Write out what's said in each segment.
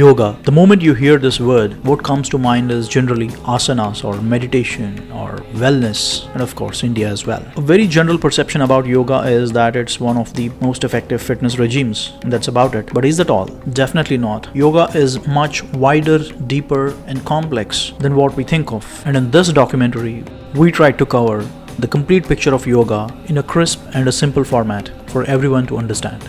Yoga. The moment you hear this word, what comes to mind is generally asanas or meditation or wellness, and of course, India as well. A very general perception about yoga is that it's one of the most effective fitness regimes, and that's about it. But is that all? Definitely not. Yoga is much wider, deeper, and complex than what we think of. And in this documentary, we tried to cover the complete picture of yoga in a crisp and a simple format for everyone to understand.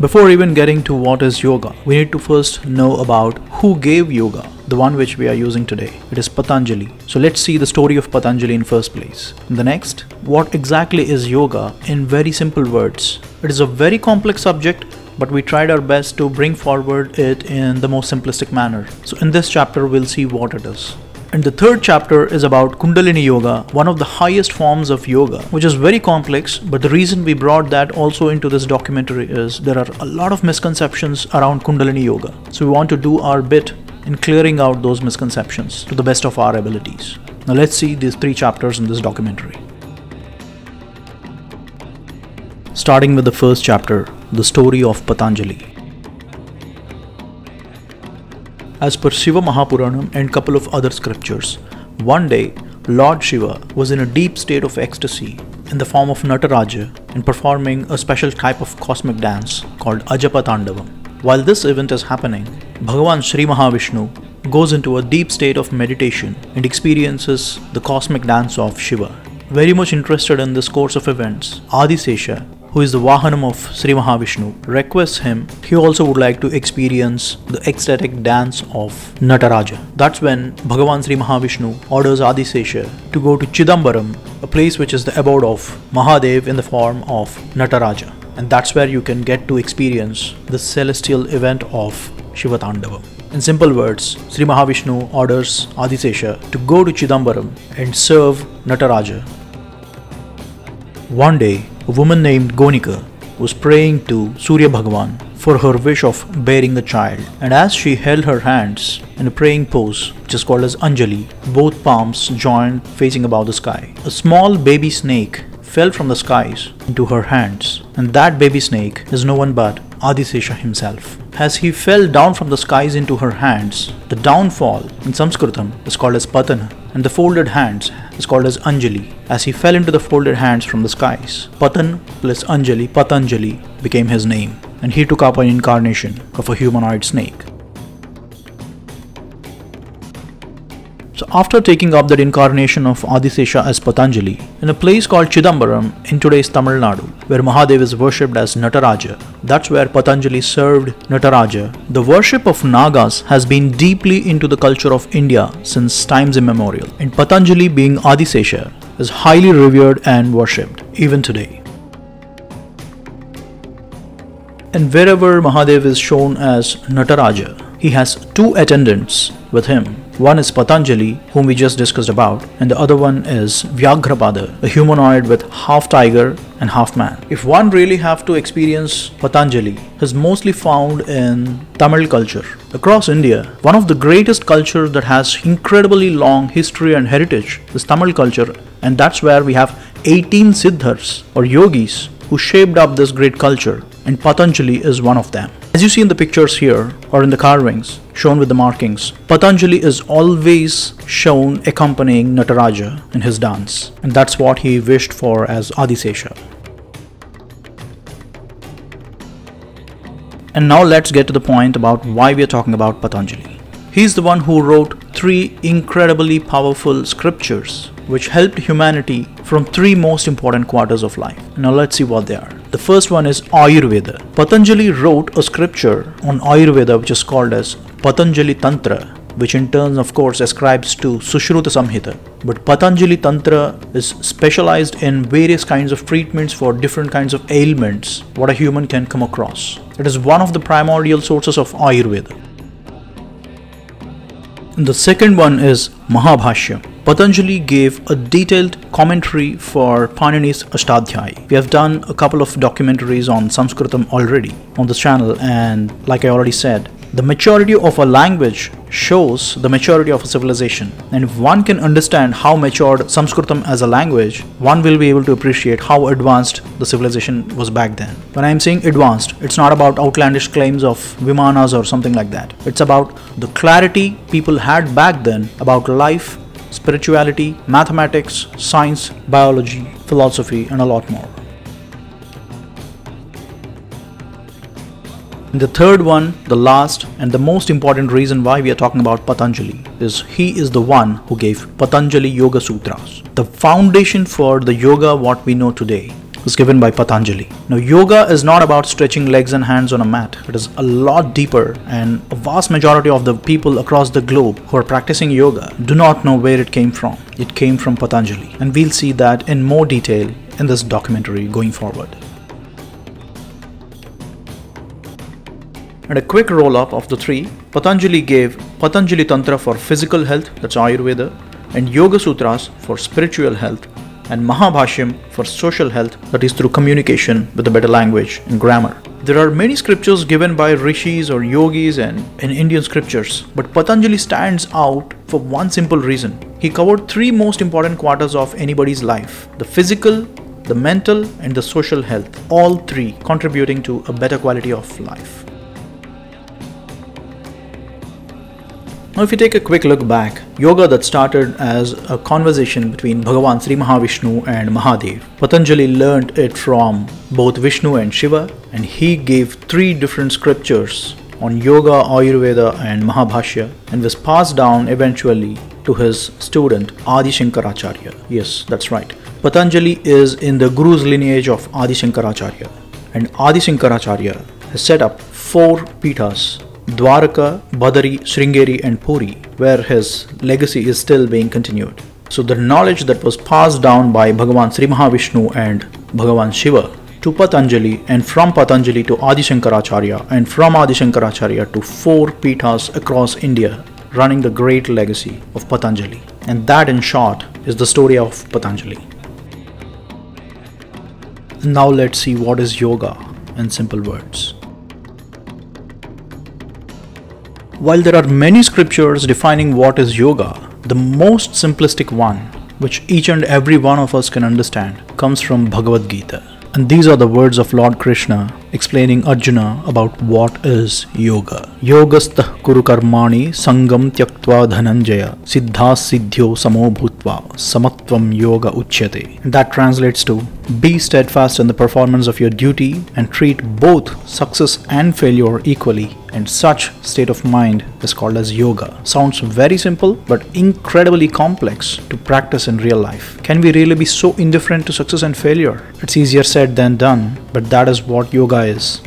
Before even getting to what is yoga, we need to first know about who gave yoga, the one which we are using today. It is Patanjali. So let's see the story of Patanjali in first place. The next, what exactly is yoga in very simple words? It is a very complex subject but we tried our best to bring forward it in the most simplistic manner. So in this chapter we'll see what it is. And the third chapter is about Kundalini Yoga, one of the highest forms of yoga, which is very complex. But the reason we brought that also into this documentary is there are a lot of misconceptions around Kundalini Yoga. So we want to do our bit in clearing out those misconceptions to the best of our abilities. Now let's see these three chapters in this documentary. Starting with the first chapter, the story of Patanjali. As per Shiva Mahapuranam and couple of other scriptures, one day Lord Shiva was in a deep state of ecstasy in the form of Nataraja and performing a special type of cosmic dance called Ajapatandavam. While this event is happening, Bhagavan Sri Mahavishnu goes into a deep state of meditation and experiences the cosmic dance of Shiva. Very much interested in this course of events, Adisesha who is the Vahanam of Sri Mahavishnu, requests him he also would like to experience the ecstatic dance of Nataraja. That's when Bhagavan Sri Mahavishnu orders Adisesha to go to Chidambaram, a place which is the abode of Mahadev in the form of Nataraja. And that's where you can get to experience the celestial event of Shivatandavam. In simple words, Sri Mahavishnu orders Adisesha to go to Chidambaram and serve Nataraja. One day, a woman named Gonika was praying to Surya Bhagavan for her wish of bearing a child. And as she held her hands in a praying pose, which is called as Anjali, both palms joined facing above the sky, a small baby snake fell from the skies into her hands. And that baby snake is no one but Adisesha himself. As he fell down from the skies into her hands, the downfall in Sanskritam is called as Patana, and the folded hands is called as Anjali, as he fell into the folded hands from the skies. Patan plus Anjali, Patanjali, became his name, and he took up an incarnation of a humanoid snake. After taking up that incarnation of Adisesha as Patanjali, in a place called Chidambaram in today's Tamil Nadu, where Mahadev is worshipped as Nataraja, that's where Patanjali served Nataraja. The worship of Nagas has been deeply into the culture of India since times immemorial, and Patanjali being Adisesha is highly revered and worshipped even today. And wherever Mahadev is shown as Nataraja, he has two attendants with him one is Patanjali, whom we just discussed about, and the other one is Vyaghrapada, a humanoid with half tiger and half man. If one really have to experience Patanjali, is mostly found in Tamil culture. Across India, one of the greatest cultures that has incredibly long history and heritage is Tamil culture, and that's where we have 18 Siddhars or yogis who shaped up this great culture, and Patanjali is one of them. As you see in the pictures here or in the carvings shown with the markings, Patanjali is always shown accompanying Nataraja in his dance, and that's what he wished for as Adisesha. And now let's get to the point about why we are talking about Patanjali. He's the one who wrote three incredibly powerful scriptures which helped humanity from three most important quarters of life. Now let's see what they are. The first one is Ayurveda. Patanjali wrote a scripture on Ayurveda which is called as Patanjali Tantra, which in turn of course ascribes to Sushruta Samhita. But Patanjali Tantra is specialized in various kinds of treatments for different kinds of ailments what a human can come across. It is one of the primordial sources of Ayurveda. The second one is Mahabhashya. Patanjali gave a detailed commentary for Panini's Ashtadhyayi. We have done a couple of documentaries on Sanskritam already on this channel and like I already said, The maturity of a language shows the maturity of a civilization. And if one can understand how matured Sanskritam as a language, one will be able to appreciate how advanced the civilization was back then. When I am saying advanced, it's not about outlandish claims of Vimanas or something like that. It's about the clarity people had back then about life, spirituality, mathematics, science, biology, philosophy, and a lot more. The third one, the last, and the most important reason why we are talking about Patanjali is he is the one who gave Patanjali Yoga Sutras. The foundation for the yoga, what we know today, was given by Patanjali. Now, yoga is not about stretching legs and hands on a mat. It is a lot deeper, and a vast majority of the people across the globe who are practicing yoga do not know where it came from. It came from Patanjali, and we'll see that in more detail in this documentary going forward. And a quick roll up of the three Patanjali gave Patanjali Tantra for physical health, that's Ayurveda, and Yoga Sutras for spiritual health, and Mahabhashyam for social health, that is through communication with a better language and grammar. There are many scriptures given by rishis or yogis and in Indian scriptures, but Patanjali stands out for one simple reason. He covered three most important quarters of anybody's life the physical, the mental, and the social health, all three contributing to a better quality of life. Now, if you take a quick look back, yoga that started as a conversation between Bhagavan Sri Mahavishnu and Mahadev, Patanjali learned it from both Vishnu and Shiva, and he gave three different scriptures on yoga, Ayurveda, and Mahabhashya, and was passed down eventually to his student Adi Shankaracharya. Yes, that's right. Patanjali is in the Guru's lineage of Adi Shankaracharya, and Adi Shankaracharya has set up four pithas Dwaraka, Badari, Sringeri, and Puri, where his legacy is still being continued. So, the knowledge that was passed down by Bhagavan Sri Mahavishnu and Bhagavan Shiva to Patanjali, and from Patanjali to Adi Shankaracharya, and from Adi Shankaracharya to four pithas across India, running the great legacy of Patanjali. And that, in short, is the story of Patanjali. Now, let's see what is yoga in simple words. While there are many scriptures defining what is yoga, the most simplistic one, which each and every one of us can understand, comes from Bhagavad Gita. And these are the words of Lord Krishna explaining Arjuna about what is yoga. Yogastha kuru karmani sangam tyaktva dhananjaya siddha siddhyo samo bhutva samatvam yoga uchyate. That translates to be steadfast in the performance of your duty and treat both success and failure equally and such state of mind is called as yoga. Sounds very simple but incredibly complex to practice in real life. Can we really be so indifferent to success and failure? It's easier said than done, but that is what yoga is.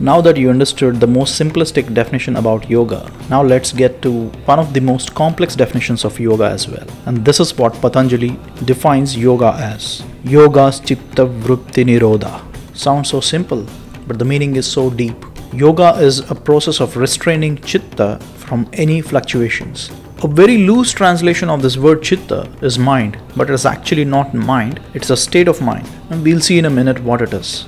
Now that you understood the most simplistic definition about yoga, now let's get to one of the most complex definitions of yoga as well. And this is what Patanjali defines yoga as. Yoga's chitta vritti nirodha. Sounds so simple, but the meaning is so deep. Yoga is a process of restraining chitta from any fluctuations. A very loose translation of this word chitta is mind, but it is actually not mind, it's a state of mind. And we'll see in a minute what it is.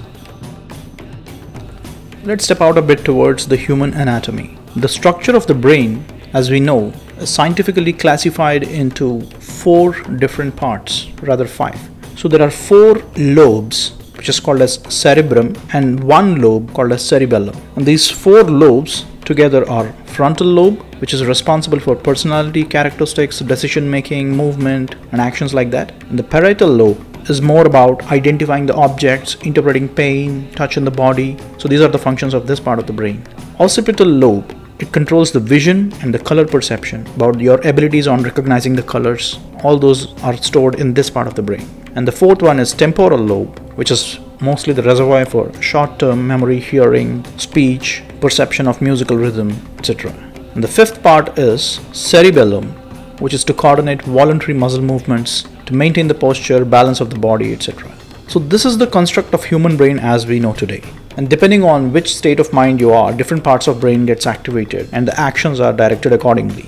Let's step out a bit towards the human anatomy. The structure of the brain, as we know, is scientifically classified into four different parts, rather five. So there are four lobes which is called as cerebrum and one lobe called as cerebellum. And these four lobes together are frontal lobe which is responsible for personality characteristics decision making movement and actions like that. And the parietal lobe is more about identifying the objects interpreting pain touch in the body. So these are the functions of this part of the brain. Occipital lobe it controls the vision and the color perception about your abilities on recognizing the colors. All those are stored in this part of the brain and the fourth one is temporal lobe which is mostly the reservoir for short term memory, hearing, speech, perception of musical rhythm, etc. And the fifth part is cerebellum, which is to coordinate voluntary muscle movements, to maintain the posture, balance of the body, etc. So, this is the construct of human brain as we know today. And depending on which state of mind you are, different parts of brain gets activated and the actions are directed accordingly.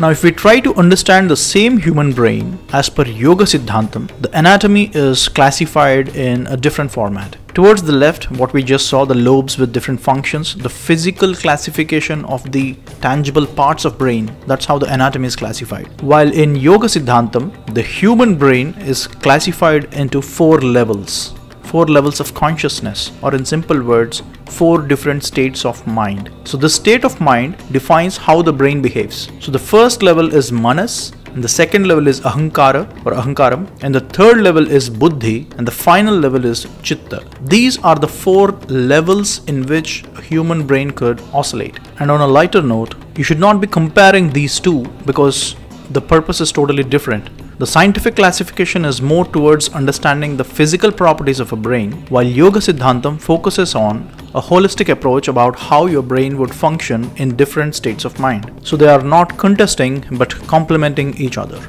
Now, if we try to understand the same human brain as per Yoga Siddhantam, the anatomy is classified in a different format. Towards the left, what we just saw, the lobes with different functions, the physical classification of the tangible parts of brain, that's how the anatomy is classified. While in Yoga Siddhantam, the human brain is classified into four levels four levels of consciousness, or in simple words, four different states of mind. So, the state of mind defines how the brain behaves. So, the first level is manas, and the second level is ahankara or ahankaram, and the third level is buddhi, and the final level is chitta. These are the four levels in which a human brain could oscillate. And on a lighter note, you should not be comparing these two because the purpose is totally different. The scientific classification is more towards understanding the physical properties of a brain, while Yoga Siddhantam focuses on a holistic approach about how your brain would function in different states of mind. So they are not contesting but complementing each other.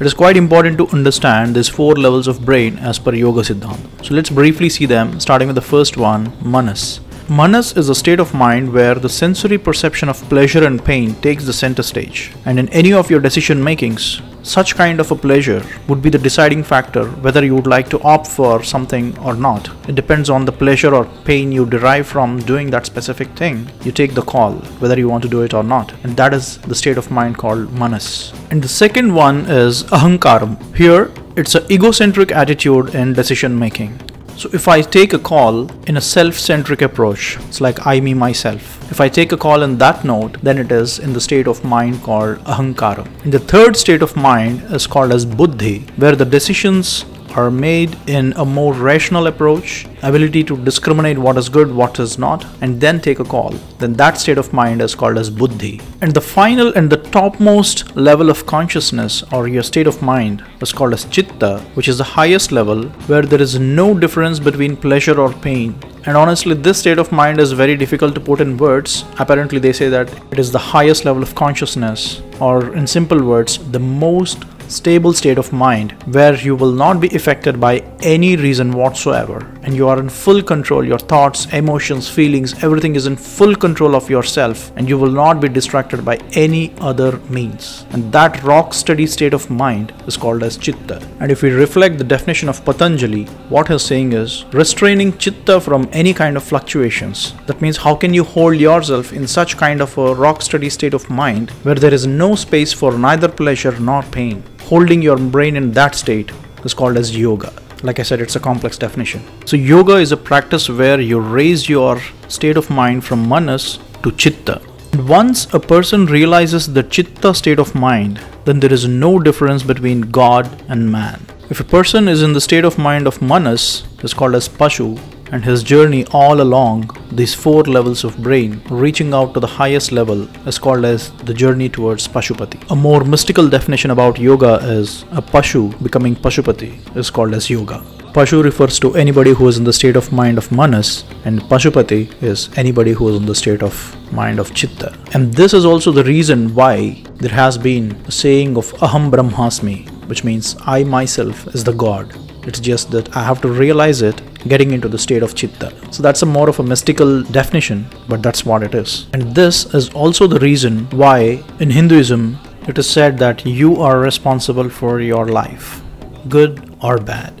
It is quite important to understand these four levels of brain as per Yoga Siddhanta. So let's briefly see them, starting with the first one, Manas. Manas is a state of mind where the sensory perception of pleasure and pain takes the center stage. And in any of your decision makings, such kind of a pleasure would be the deciding factor whether you would like to opt for something or not. It depends on the pleasure or pain you derive from doing that specific thing. You take the call whether you want to do it or not. And that is the state of mind called manas. And the second one is ahankaram. Here, it's an egocentric attitude in decision making. So if I take a call in a self-centric approach, it's like I, me, myself. If I take a call in that note, then it is in the state of mind called ahankara. And the third state of mind is called as buddhi, where the decisions are made in a more rational approach, ability to discriminate what is good, what is not, and then take a call, then that state of mind is called as buddhi. And the final and the topmost level of consciousness or your state of mind is called as chitta, which is the highest level where there is no difference between pleasure or pain. And honestly, this state of mind is very difficult to put in words. Apparently, they say that it is the highest level of consciousness, or in simple words, the most stable state of mind where you will not be affected by any reason whatsoever and you are in full control. Your thoughts emotions feelings everything is in full control of yourself and you will not be distracted by any other means. And that rock steady state of mind is called as chitta. And if we reflect the definition of patanjali what he's saying is restraining chitta from any kind of fluctuations. That means how can you hold yourself in such kind of a rock steady state of mind where there is no space for neither pleasure nor pain holding your brain in that state is called as yoga. Like I said, it's a complex definition. So, yoga is a practice where you raise your state of mind from manas to chitta. Once a person realizes the chitta state of mind, then there is no difference between God and man. If a person is in the state of mind of manas, it's called as pashu, and his journey all along these four levels of brain, reaching out to the highest level, is called as the journey towards Pashupati. A more mystical definition about yoga is a Pashu becoming Pashupati is called as yoga. Pashu refers to anybody who is in the state of mind of Manas, and Pashupati is anybody who is in the state of mind of Chitta. And this is also the reason why there has been a saying of Aham Brahmasmi, which means I myself is the God. It's just that I have to realize it getting into the state of chitta. So that's a more of a mystical definition, but that's what it is. And this is also the reason why in Hinduism it is said that you are responsible for your life, good or bad.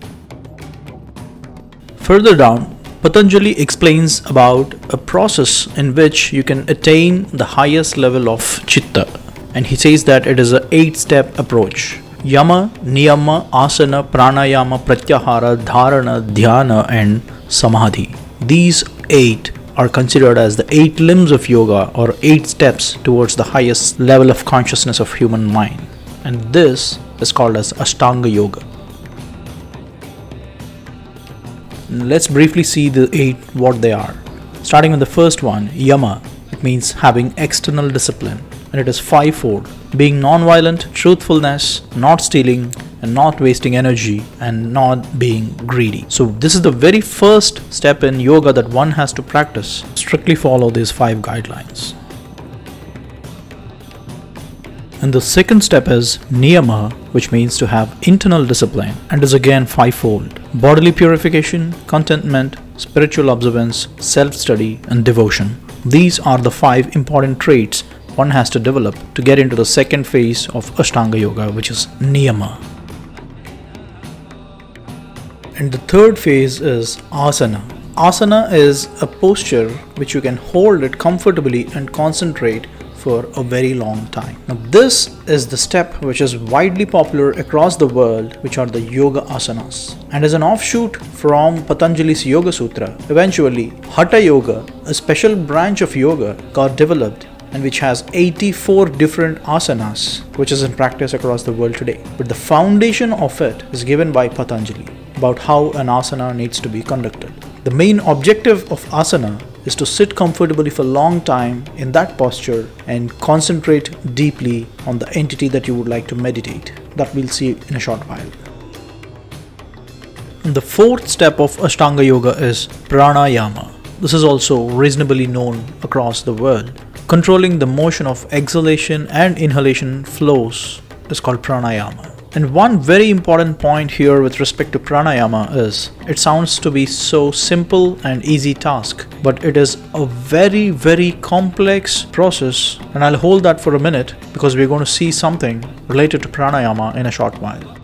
Further down, Patanjali explains about a process in which you can attain the highest level of chitta. And he says that it is an eight step approach Yama, Niyama, Asana, Pranayama, Pratyahara, Dharana, Dhyana, and Samadhi. These eight are considered as the eight limbs of yoga or eight steps towards the highest level of consciousness of human mind. And this is called as Ashtanga Yoga. Let's briefly see the eight what they are. Starting with the first one, Yama, it means having external discipline and it is fivefold being non-violent, truthfulness, not stealing, and not wasting energy and not being greedy. So, this is the very first step in yoga that one has to practice. Strictly follow these five guidelines. And the second step is niyama, which means to have internal discipline and is again fivefold bodily purification, contentment, spiritual observance, self study, and devotion. These are the five important traits one has to develop to get into the second phase of Ashtanga Yoga, which is Niyama. And the third phase is Asana. Asana is a posture which you can hold it comfortably and concentrate for a very long time. Now, this is the step which is widely popular across the world, which are the Yoga Asanas. And as an offshoot from Patanjali's Yoga Sutra, eventually Hatha Yoga, a special branch of yoga, got developed and which has 84 different asanas, which is in practice across the world today. But the foundation of it is given by Patanjali about how an asana needs to be conducted. The main objective of asana is to sit comfortably for a long time in that posture and concentrate deeply on the entity that you would like to meditate. That we'll see in a short while. The fourth step of Ashtanga Yoga is pranayama. This is also reasonably known across the world. Controlling the motion of exhalation and inhalation flows is called pranayama. And one very important point here with respect to pranayama is it sounds to be so simple and easy task, but it is a very, very complex process. And I'll hold that for a minute because we're going to see something related to pranayama in a short while.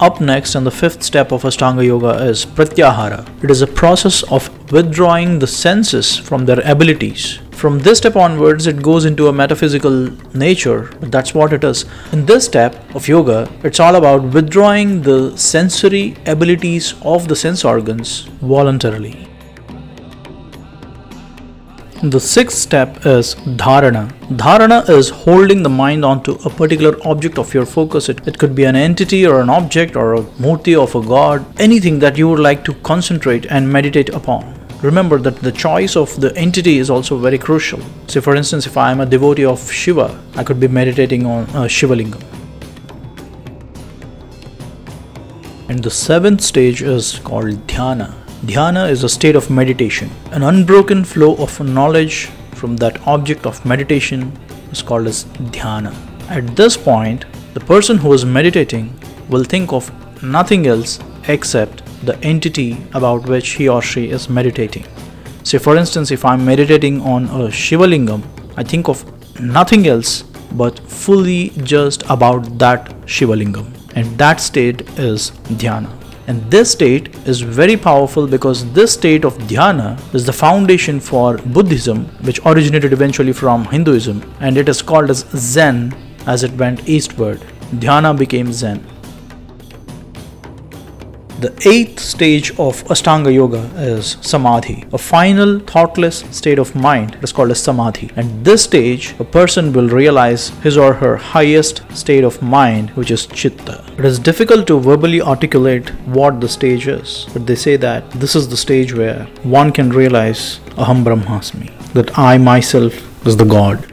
Up next, and the fifth step of Ashtanga Yoga is Pratyahara. It is a process of withdrawing the senses from their abilities from this step onwards, it goes into a metaphysical nature, but that's what it is. In this step of yoga, it's all about withdrawing the sensory abilities of the sense organs voluntarily. The sixth step is dharana. Dharana is holding the mind onto a particular object of your focus. It, it could be an entity or an object or a murti of a god, anything that you would like to concentrate and meditate upon remember that the choice of the entity is also very crucial. Say, for instance, if I am a devotee of Shiva, I could be meditating on uh, a Shiva Lingam. And the seventh stage is called dhyana. Dhyana is a state of meditation. An unbroken flow of knowledge from that object of meditation is called as dhyana. At this point, the person who is meditating will think of nothing else except the entity about which he or she is meditating. Say, for instance, if I'm meditating on a Shiva Lingam, I think of nothing else but fully just about that Shiva Lingam, and that state is dhyana. And this state is very powerful because this state of dhyana is the foundation for Buddhism, which originated eventually from Hinduism, and it is called as Zen as it went eastward. Dhyana became Zen. The eighth stage of Ashtanga Yoga is Samadhi, a final thoughtless state of mind It is called as Samadhi. And this stage, a person will realize his or her highest state of mind, which is Chitta. It is difficult to verbally articulate what the stage is, but they say that this is the stage where one can realize Aham Brahmasmi, that I myself is the God.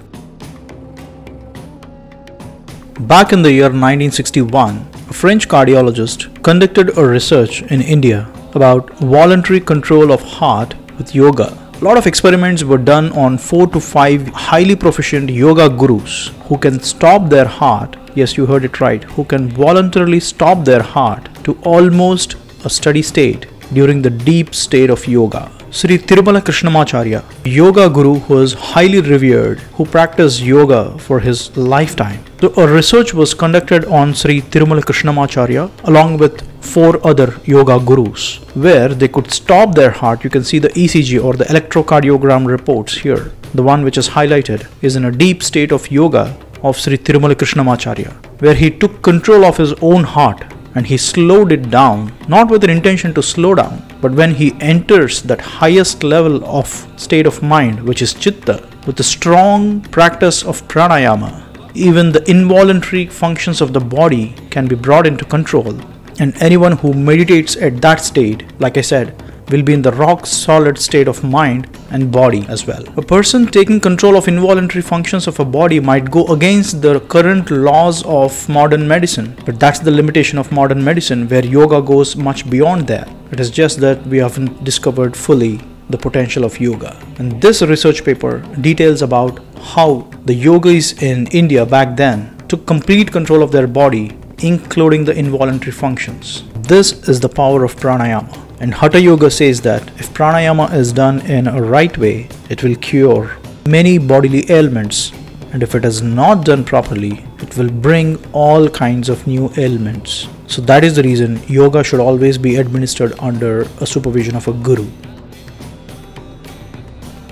Back in the year 1961, a French cardiologist conducted a research in India about voluntary control of heart with yoga. A lot of experiments were done on 4 to 5 highly proficient yoga gurus who can stop their heart. Yes, you heard it right. Who can voluntarily stop their heart to almost a steady state during the deep state of yoga. Sri Tirumala Krishnamacharya, yoga guru who is highly revered, who practiced yoga for his lifetime. So a research was conducted on Sri Tirumala Krishnamacharya along with four other yoga gurus, where they could stop their heart. You can see the ECG or the electrocardiogram reports here. The one which is highlighted is in a deep state of yoga of Sri Tirumala Krishnamacharya, where he took control of his own heart and he slowed it down, not with an intention to slow down, but when he enters that highest level of state of mind, which is chitta, with a strong practice of pranayama, even the involuntary functions of the body can be brought into control. And anyone who meditates at that state, like I said, will be in the rock solid state of mind and body as well. A person taking control of involuntary functions of a body might go against the current laws of modern medicine, but that's the limitation of modern medicine where yoga goes much beyond that. It is just that we haven't discovered fully the potential of yoga. And this research paper details about how the yogis in India back then took complete control of their body, including the involuntary functions. This is the power of pranayama. And Hatha Yoga says that if pranayama is done in a right way, it will cure many bodily ailments. And if it is not done properly, it will bring all kinds of new ailments. So that is the reason yoga should always be administered under a supervision of a guru.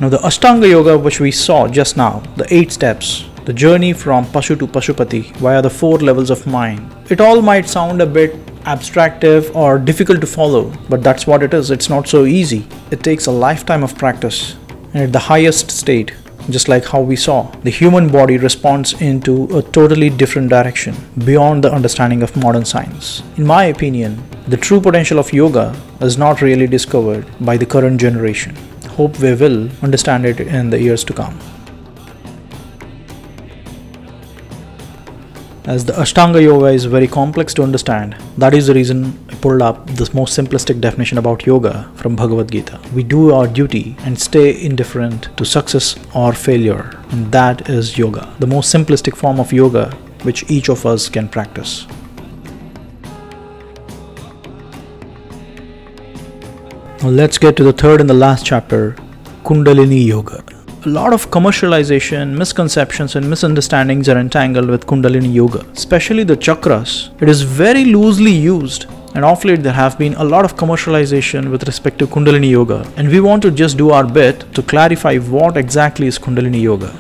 Now the Ashtanga Yoga which we saw just now, the 8 steps, the journey from Pashu to Pashupati via the 4 levels of mind. It all might sound a bit abstractive or difficult to follow, but that's what it is. It's not so easy. It takes a lifetime of practice. And at the highest state, just like how we saw, the human body responds into a totally different direction beyond the understanding of modern science. In my opinion, the true potential of yoga is not really discovered by the current generation hope we will understand it in the years to come. As the Ashtanga Yoga is very complex to understand, that is the reason I pulled up this most simplistic definition about yoga from Bhagavad Gita. We do our duty and stay indifferent to success or failure, and that is yoga, the most simplistic form of yoga which each of us can practice. Let's get to the third and the last chapter Kundalini Yoga. A lot of commercialization, misconceptions, and misunderstandings are entangled with Kundalini Yoga, especially the chakras. It is very loosely used and off late there have been a lot of commercialization with respect to Kundalini Yoga, and we want to just do our bit to clarify what exactly is Kundalini Yoga.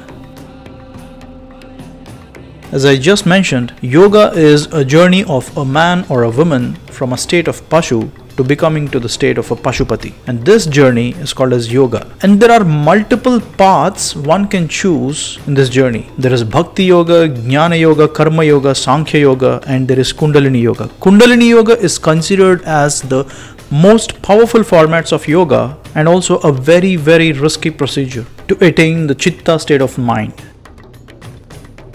As I just mentioned, yoga is a journey of a man or a woman from a state of Pashu to becoming to the state of a Pashupati. And this journey is called as yoga. And there are multiple paths one can choose in this journey. There is Bhakti Yoga, Jnana Yoga, Karma Yoga, Sankhya Yoga, and there is Kundalini Yoga. Kundalini Yoga is considered as the most powerful formats of yoga and also a very very risky procedure to attain the chitta state of mind.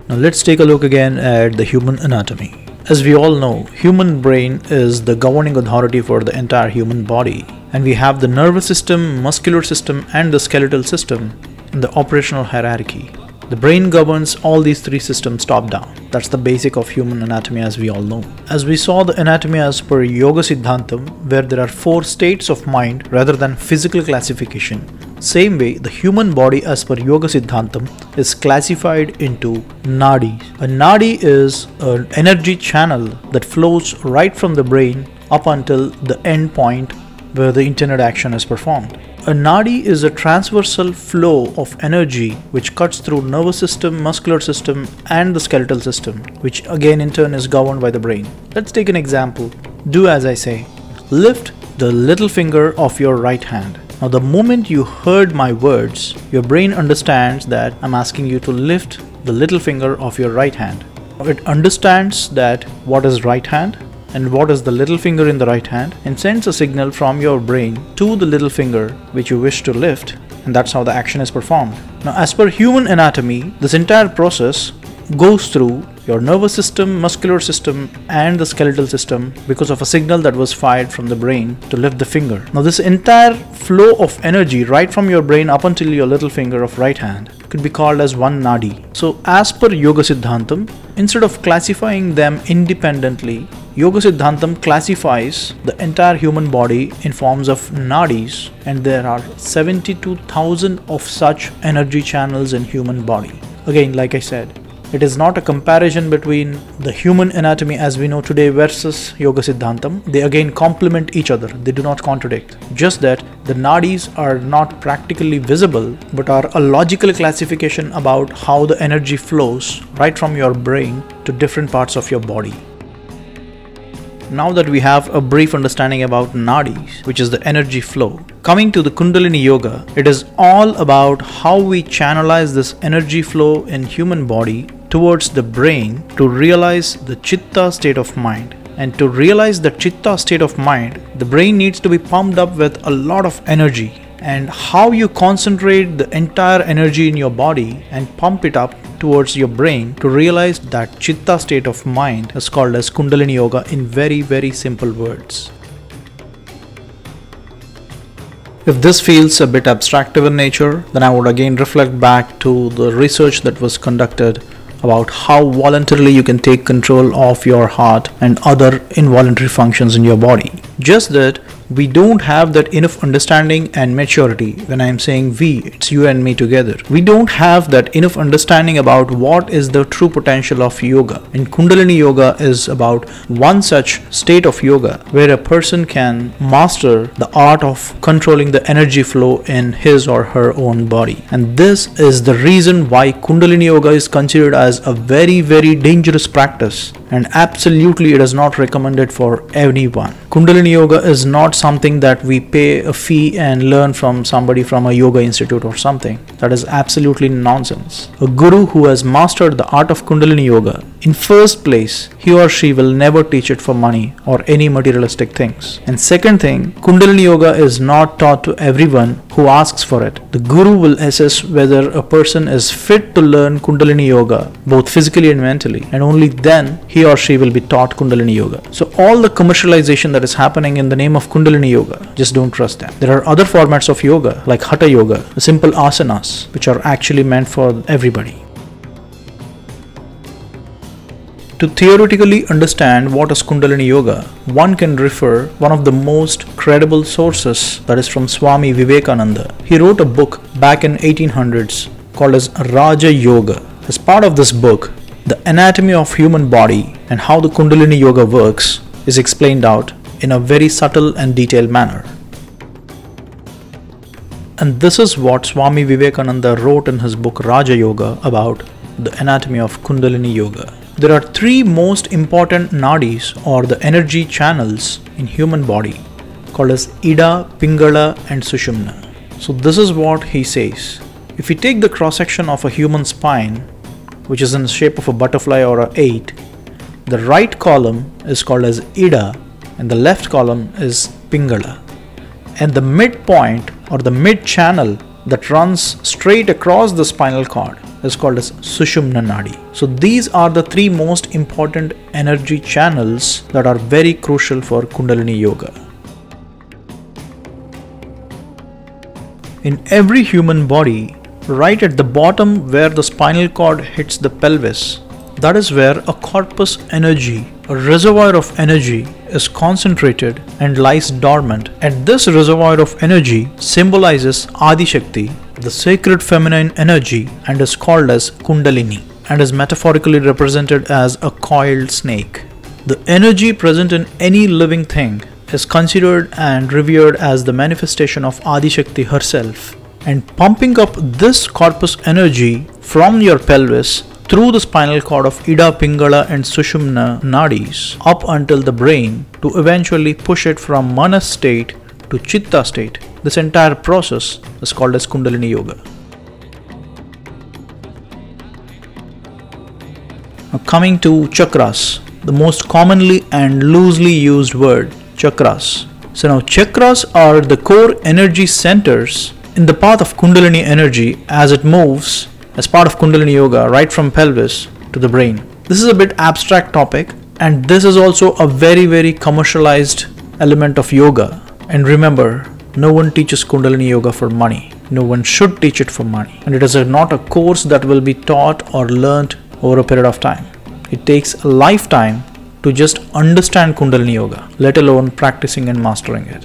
Now let's take a look again at the human anatomy. As we all know, human brain is the governing authority for the entire human body and we have the nervous system, muscular system and the skeletal system in the operational hierarchy. The brain governs all these three systems top down. That's the basic of human anatomy as we all know. As we saw the anatomy as per Yoga Siddhantam, where there are four states of mind rather than physical classification. Same way, the human body as per Yoga Siddhantam is classified into nadis. A nadi is an energy channel that flows right from the brain up until the end point where the intended action is performed. A nadi is a transversal flow of energy which cuts through nervous system, muscular system and the skeletal system, which again in turn is governed by the brain. Let's take an example. Do as I say. Lift the little finger of your right hand. Now the moment you heard my words, your brain understands that I'm asking you to lift the little finger of your right hand. It understands that what is right hand and what is the little finger in the right hand and sends a signal from your brain to the little finger which you wish to lift and that's how the action is performed. Now as per human anatomy, this entire process goes through your nervous system, muscular system and the skeletal system because of a signal that was fired from the brain to lift the finger. Now this entire flow of energy right from your brain up until your little finger of right hand could be called as one nadi. So as per Yoga Siddhantam, instead of classifying them independently, Yoga Siddhantam classifies the entire human body in forms of nadis and there are 72,000 of such energy channels in human body. Again, like I said, it is not a comparison between the human anatomy as we know today versus Yoga Siddhantam. They again complement each other, they do not contradict. Just that the nadis are not practically visible but are a logical classification about how the energy flows right from your brain to different parts of your body. Now that we have a brief understanding about nadis, which is the energy flow, coming to the Kundalini Yoga, it is all about how we channelize this energy flow in human body towards the brain to realize the chitta state of mind. And to realize the chitta state of mind, the brain needs to be pumped up with a lot of energy and how you concentrate the entire energy in your body and pump it up towards your brain to realize that chitta state of mind is called as kundalini yoga in very very simple words if this feels a bit abstractive in nature then i would again reflect back to the research that was conducted about how voluntarily you can take control of your heart and other involuntary functions in your body. Just that we don't have that enough understanding and maturity. When I'm saying we, it's you and me together. We don't have that enough understanding about what is the true potential of yoga. And Kundalini Yoga is about one such state of yoga where a person can master the art of controlling the energy flow in his or her own body. And this is the reason why Kundalini Yoga is considered as a very, very dangerous practice and absolutely it is not recommended for anyone. Kundalini Yoga is not something that we pay a fee and learn from somebody from a yoga institute or something. That is absolutely nonsense. A guru who has mastered the art of Kundalini Yoga, in first place, he or she will never teach it for money or any materialistic things. And second thing, Kundalini Yoga is not taught to everyone who asks for it. The guru will assess whether a person is fit to learn Kundalini Yoga, both physically and mentally, and only then he or she will be taught Kundalini Yoga. So all the commercialization that is happening in the name of Kundalini Yoga, just don't trust them. There are other formats of yoga like Hatha Yoga, simple asanas, which are actually meant for everybody. To theoretically understand what is Kundalini Yoga, one can refer one of the most credible sources that is from Swami Vivekananda. He wrote a book back in 1800s called as Raja Yoga. As part of this book, the anatomy of human body and how the Kundalini Yoga works is explained out in a very subtle and detailed manner. And this is what Swami Vivekananda wrote in his book Raja Yoga about the anatomy of Kundalini Yoga. There are three most important nadis or the energy channels in human body called as Ida, Pingala and Sushumna. So this is what he says. If we take the cross section of a human spine, which is in the shape of a butterfly or a 8, the right column is called as Ida and the left column is Pingala. And the midpoint or the mid channel that runs straight across the spinal cord is called as Sushumna Nadi. So these are the three most important energy channels that are very crucial for Kundalini Yoga. In every human body, right at the bottom where the spinal cord hits the pelvis, that is where a corpus energy, a reservoir of energy, is concentrated and lies dormant. And this reservoir of energy symbolizes Adi Shakti, the sacred feminine energy and is called as Kundalini and is metaphorically represented as a coiled snake. The energy present in any living thing is considered and revered as the manifestation of Adi Shakti herself. And pumping up this corpus energy from your pelvis through the spinal cord of Ida, Pingala and Sushumna nadis up until the brain to eventually push it from Manas state to Chitta state. This entire process is called as Kundalini Yoga. Now coming to chakras, the most commonly and loosely used word, chakras. So now chakras are the core energy centers in the path of Kundalini energy as it moves as part of Kundalini Yoga right from pelvis to the brain. This is a bit abstract topic and this is also a very very commercialized element of yoga and remember, no one teaches Kundalini Yoga for money. No one should teach it for money. And it is a, not a course that will be taught or learnt over a period of time. It takes a lifetime to just understand Kundalini Yoga, let alone practicing and mastering it.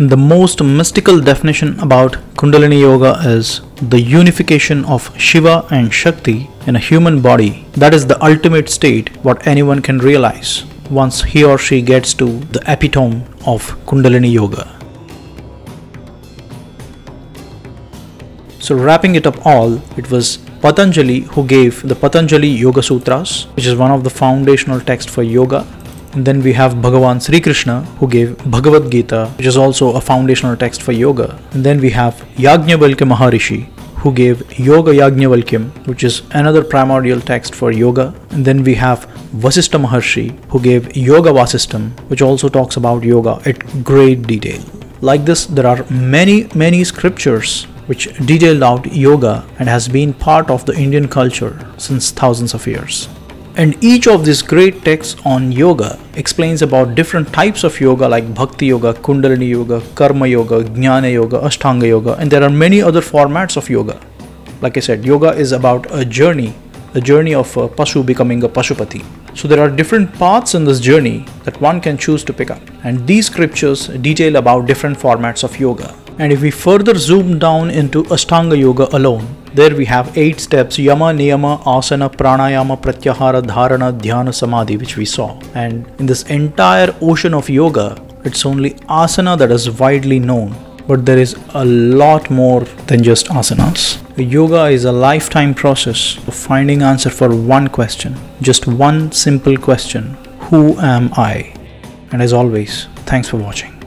The most mystical definition about Kundalini Yoga is the unification of Shiva and Shakti in a human body. That is the ultimate state what anyone can realize once he or she gets to the epitome of Kundalini Yoga. So wrapping it up all, it was Patanjali who gave the Patanjali Yoga Sutras, which is one of the foundational texts for yoga and then we have Bhagavan Sri Krishna who gave Bhagavad Gita, which is also a foundational text for yoga. And then we have Yajnavalkya Maharishi who gave Yoga Yajnavalkyam, which is another primordial text for yoga. And then we have Vasistha Maharshi who gave Yoga Vasistham, which also talks about yoga at great detail. Like this, there are many, many scriptures which detailed out yoga and has been part of the Indian culture since thousands of years. And each of these great texts on yoga explains about different types of yoga like Bhakti Yoga, Kundalini Yoga, Karma Yoga, Jnana Yoga, Ashtanga Yoga, and there are many other formats of yoga. Like I said, yoga is about a journey a journey of a Pasu becoming a Pashupati. So there are different paths in this journey that one can choose to pick up. And these scriptures detail about different formats of yoga. And if we further zoom down into Ashtanga Yoga alone, there we have eight steps Yama, Niyama, Asana, Pranayama, Pratyahara, Dharana, Dhyana, Samadhi, which we saw. And in this entire ocean of yoga, it's only asana that is widely known but there is a lot more than just asanas. Yoga is a lifetime process of finding answer for one question, just one simple question, who am I? And as always, thanks for watching.